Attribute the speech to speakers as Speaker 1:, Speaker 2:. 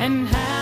Speaker 1: and how